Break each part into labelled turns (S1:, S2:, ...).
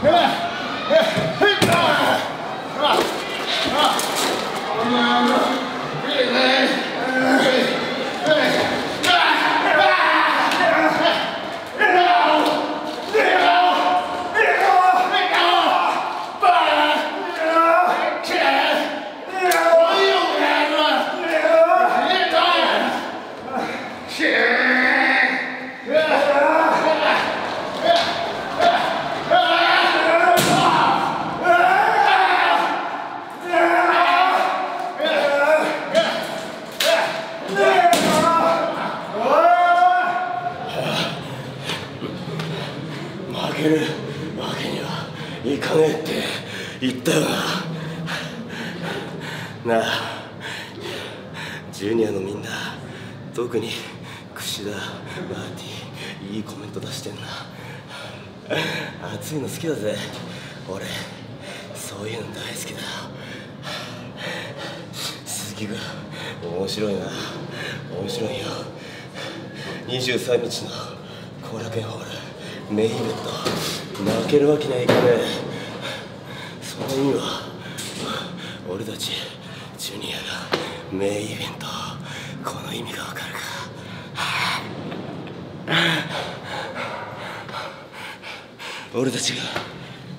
S1: 負けるわけにはいかねえって言ったよな。なあジュニアのみんな特に櫛田マーティいいコメント出してんな。熱いの好きだぜ。俺そういうの大好きだ。鈴木が面白いな。面白いよ。23日の後楽園ホール。メインベント負けるわけにはいかねえ。その意味は俺たちジュニアがメイイベント。この意味がわかるか。俺たちが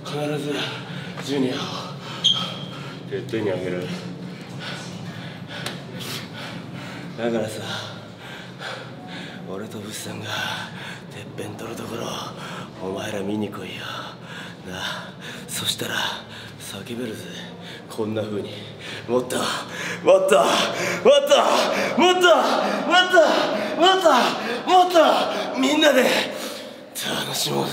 S1: 必ずジュニアをてっぺんにあげる。だからさ俺とブスさんがてっぺん取るとお前ら見に来いよ。なあ。そしたら叫べるぜ。こんな風に。もっともっともっともっともっともっともっとみんなで楽しもうぜ。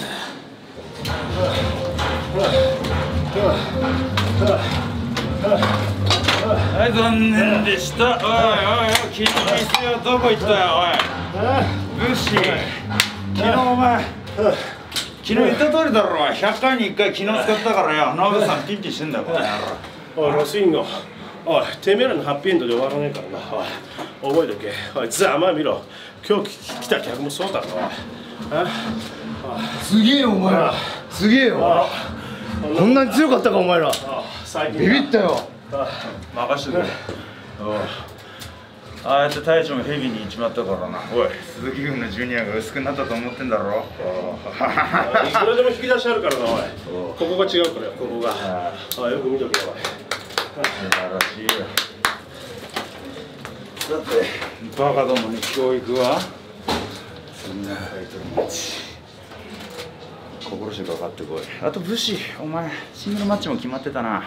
S2: はい残念でした。おいおいおいキリギリスよどこ行ったよおい。ブッシー昨日お前昨日言った通りだろお前100回に1回昨日使ったからよノブさんピンピンしてんだよこの野郎。
S1: おいロスインゴおいてめえらのハッピーエンドで終わらねえからな。おい覚えとけ。おいざまあ見ろ。今日来た客もそうだろ。おい。あ
S3: すげえよお前ら。すげえよ。こんなに強かったかお前ら。
S1: あ最近
S3: ビビったよ。
S2: 任してくれああやって大将もヘビに行っちまったからな。おい鈴木軍のジュニアが薄くなったと思ってんだろ。
S1: いくらでも引き出しあるからなおい。ここが違うからよ。ここが。あよく見とけよおい。
S2: 素晴らしい。よだってバカどもに教育は？そんなタイトルマッチ。心してかかってこい。あと武士お前シングルマッチも決まってたな。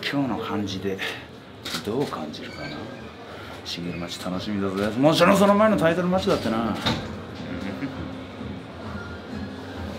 S2: 今日の感じでどう感じるかなシングルマッチ楽しみだぜ。もちろんその前のタイトルマッチだってな。